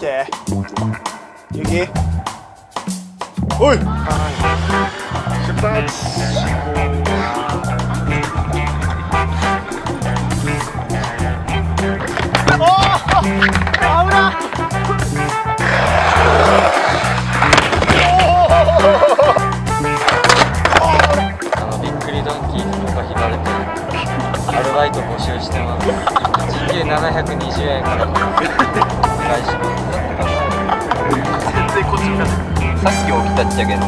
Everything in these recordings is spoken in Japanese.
ケーゆきおい出発あのびっくりドンキーとか引かれてアルバイト募集してます。時給720円からさっき起きたっちゃけど。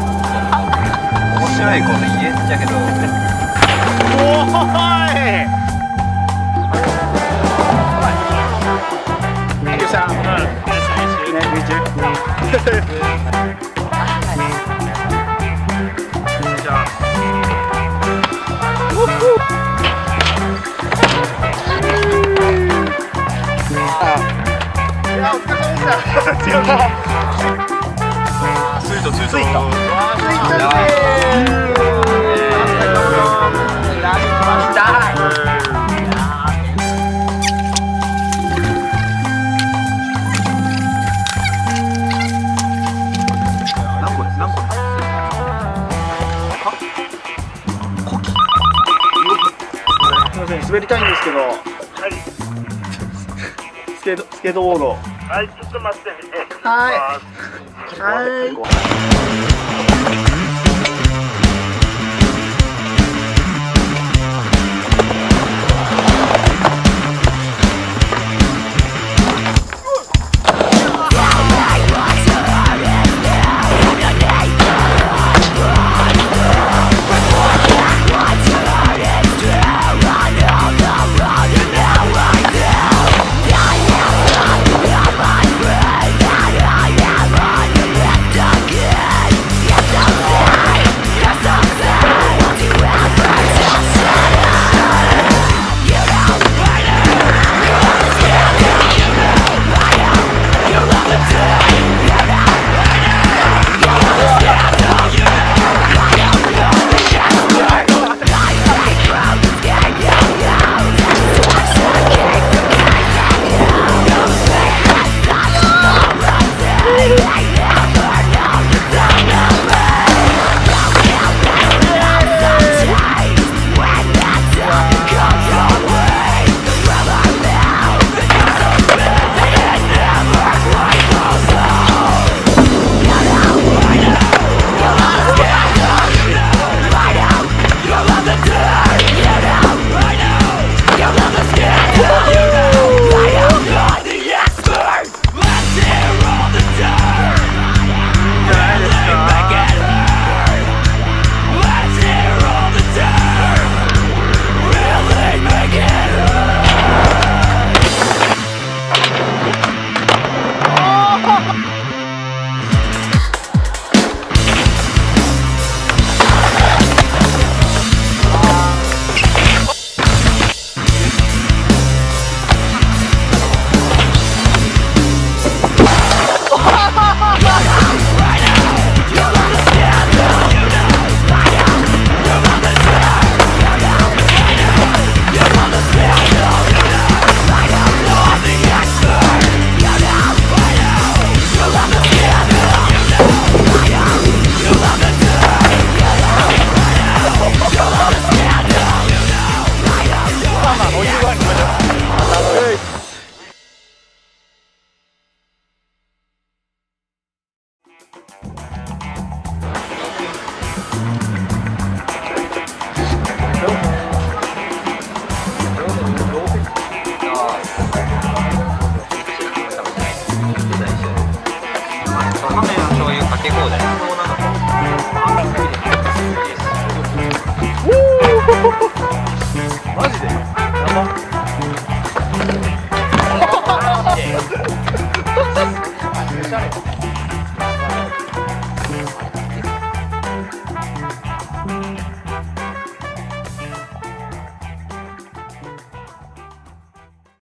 面白いこと言えっちゃけど。おー。すみません、滑りたいんですけど、スケート、スケートボード。はい、ちょっと待ってみて。はいはい。かけ放題。マジで？